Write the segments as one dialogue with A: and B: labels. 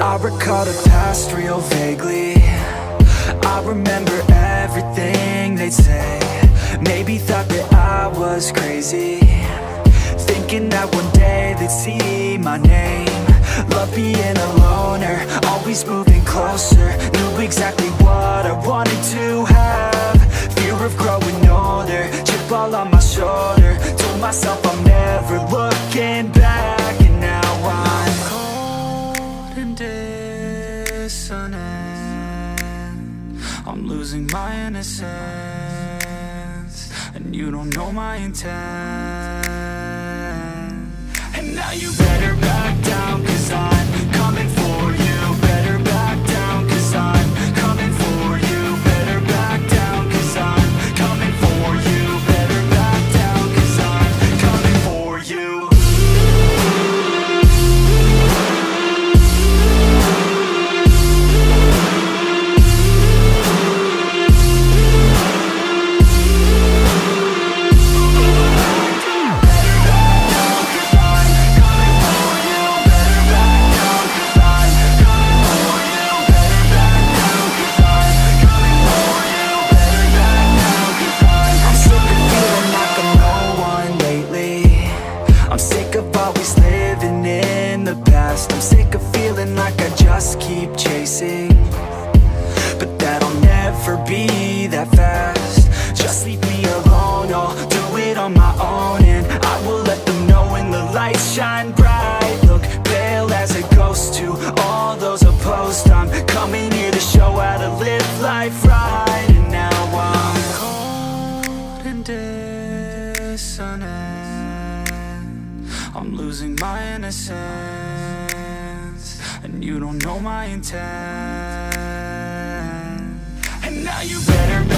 A: I recall the past real vaguely. I remember everything they'd say. Maybe thought that I was crazy. Thinking that one day they'd see my name. Love being a loner, always moving closer. Knew exactly what I wanted to have. Fear of growing older, chip all on my shoulder. Told myself I'm never looking back dissonant I'm losing my innocence And you don't know my intent. And now you better back down I'm feeling like I just keep chasing. But that'll never be that fast. Just leave me alone, I'll do it on my own And I will let them know when the lights shine bright. Look pale as a ghost to all those opposed. I'm coming here to show how to live life right And now I'm cold and dissonant I'm losing my innocence you don't know my intent. And now you better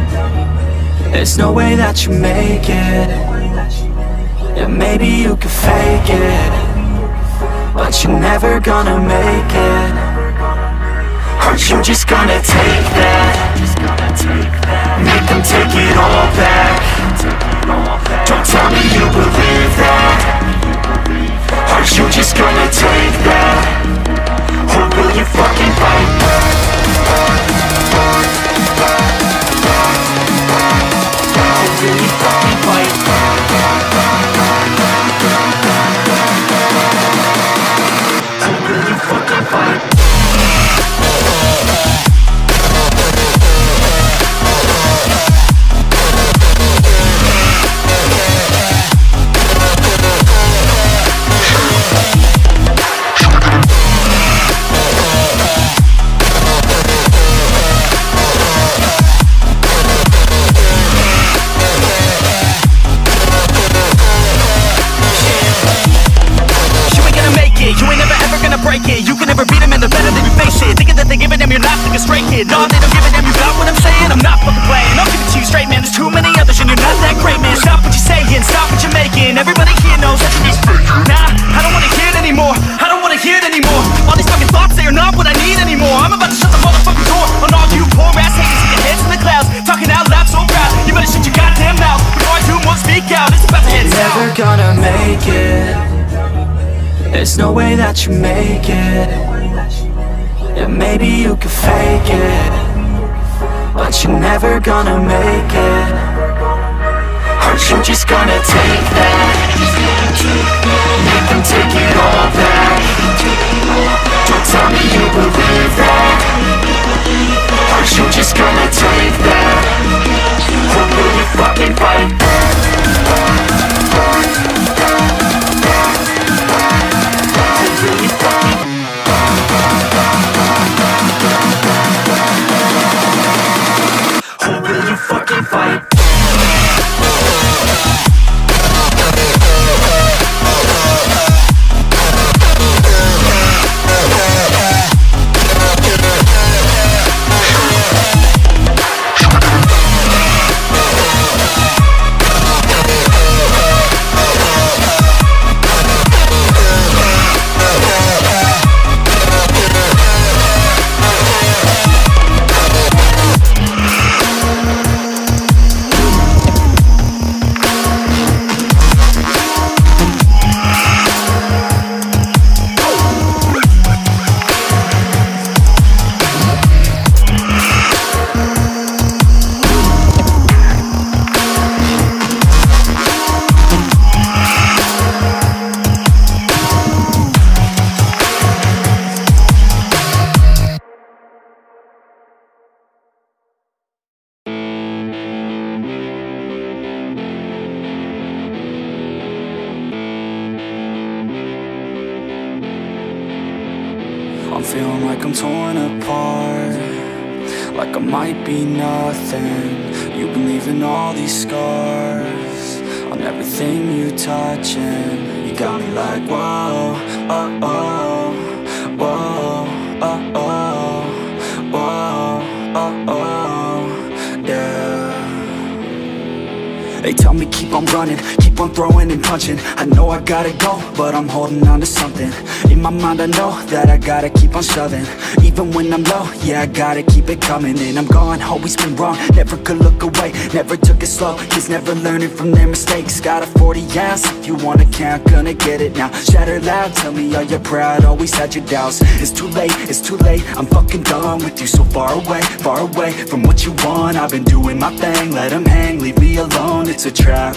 A: There's no way that you make it. Yeah, maybe you could fake it. But you're never gonna make it. Aren't you just gonna take that? Make them take it all back. Don't tell me you believe that. Aren't you just gonna take that? You
B: can never beat them and they're better than you face it. Thinking that they give it them, you're not like a straight kid. No, they don't give it them, you got what I'm saying? I'm not fucking playing, I'll give it to you straight, man. There's too many others and you're not that great, man. Stop what you're saying, stop what you're making. Everybody here knows that you're just fake Nah, I don't wanna hear it anymore. I don't
A: There's no way that you make it. Yeah, maybe you could fake it. But you're never gonna make it. Aren't you just gonna take that? Make them take it all back. Don't tell me you believe that. Aren't you just gonna take that? I'm feeling like I'm torn apart Like I might be nothing. You believe in all these scars On everything you touch and You got me like whoa, oh, oh Whoa, oh, oh Whoa, oh, oh Yeah. They tell me keep on running, keep on throwing and punching. I know I gotta go, but I'm holding on to something. In my mind I know that I gotta keep on shoving. Even when I'm low, yeah I gotta keep it coming. And I'm gone, always been wrong, never could look away Never took it slow, kids never learning from their mistakes. Got a 40 ounce, if you wanna count, gonna get it now. Shatter loud, tell me are you proud, always had your doubts. It's too late, it's too late, I'm fucking done with you So far away, far away from what you want. I've been doing my thing, let them hang, leave me alone. It's a trap,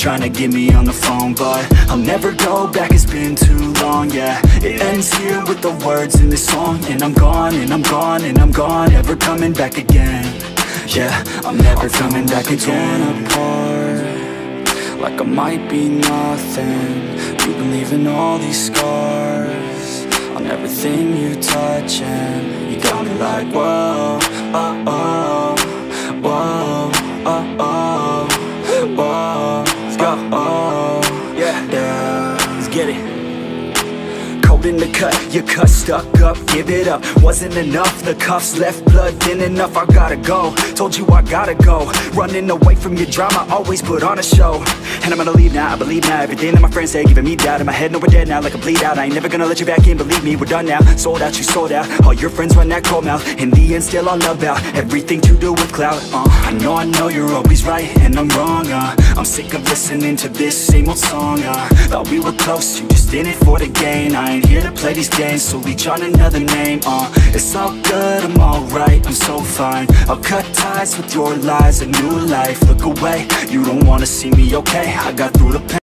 A: trying to get me on the phone But I'll never go back, it's been too long, yeah. It ends here with the words in this song And I'm gone, and I'm gone, and I'm gone. Never coming back again Yeah, I'm never coming back again. apart Like I might be nothing. You've been leaving all these scars On everything you touch And you got me like, whoa, oh, oh in the cut, your cut stuck up, give it up. Wasn't enough, the cuffs left blood thin enough. I gotta go, told you I gotta go. Running away from your drama, always put on a show. And I'm gonna leave now, I believe now. Everything that my friends say, giving me doubt. In my head, no, we're dead now, like a bleed out. I ain't never gonna let you back in, believe me, we're done now. Sold out, you sold out, all your friends run that cold mouth. In the end, still all about Everything to do with clout, uh I know, I know you're always right, and I'm wrong, uh. I'm sick of listening to this same old song, uh. Thought we were close, you just in it for the gain. I ain't here to play these games, so reach on another name, uh It's all good, I'm alright, I'm so fine. I'll cut ties with your lies, a new life. Look away, you don't wanna see me, okay? I got through the pain